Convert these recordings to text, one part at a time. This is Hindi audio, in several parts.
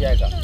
第二个。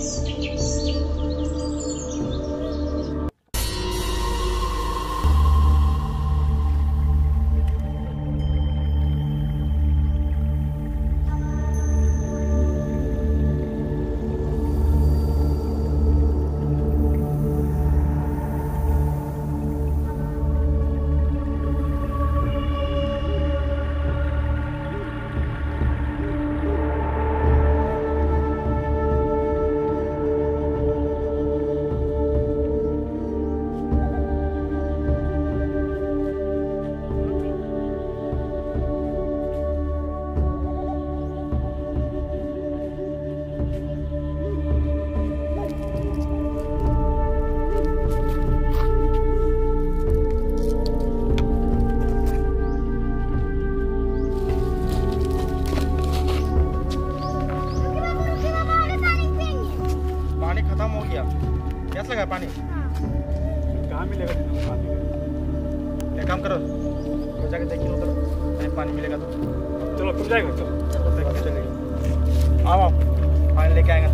Thanks. काम करो तो जाके देखिए उधर। कहीं पानी मिलेगा तो। चलो तुम जाएगा चलो चलो देखो चलिए। आओ आओ। पानी लेके आएँगे।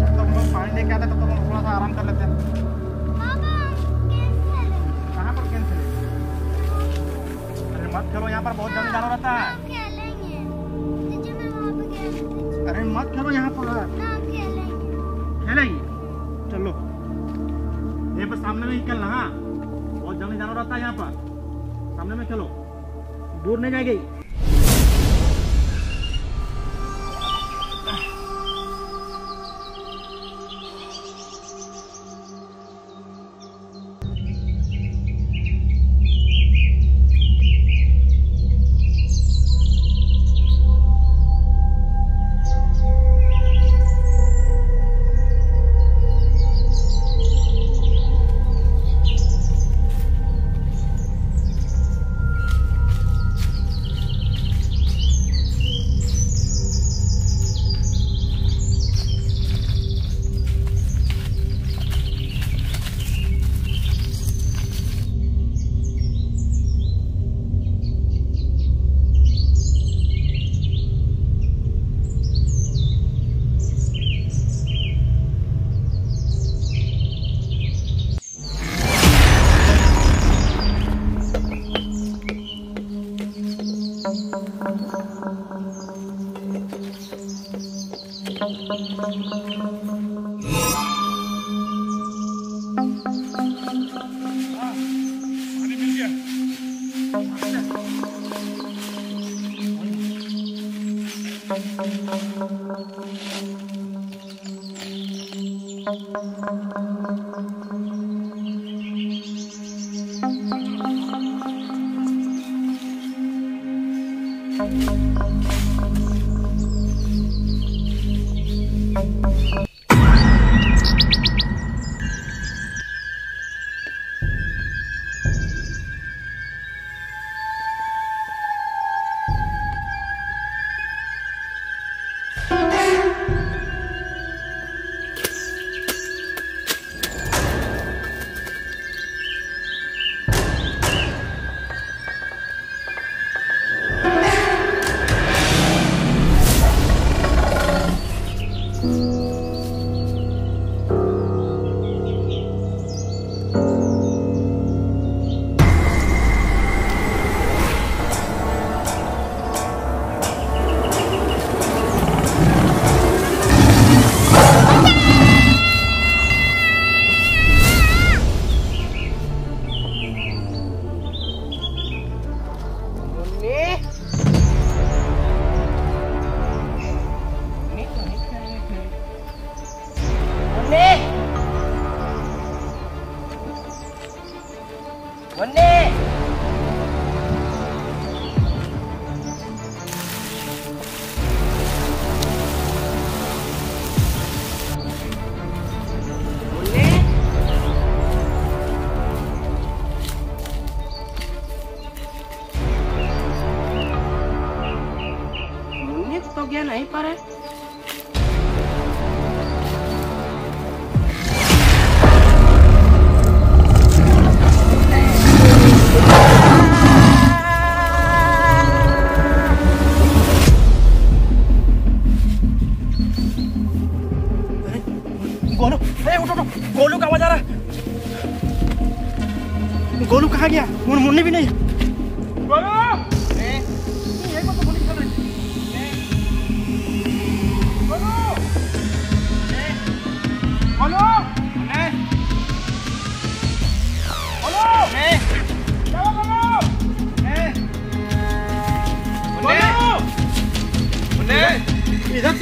जब तक हम पानी लेके आते तब तक हम थोड़ा सा आराम कर लेते। हैं कहाँ पर कैंसिल? अरे मत खेलो यहाँ पर बहुत जल्दी जाना रहता है। अरे मत खेलो यहाँ पर। खेलेगी। चलो। ये पर सामने में ही खेलना हाँ। जल्दी जाना रहता है यहाँ पर। सामने में चलो। दूर नहीं जाएगी। पानी मिल horas.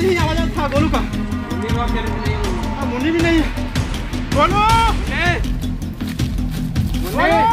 से ही आवाज़ था गोलू का हाँ, मुन्नी भी नहीं है। गोलू गोलू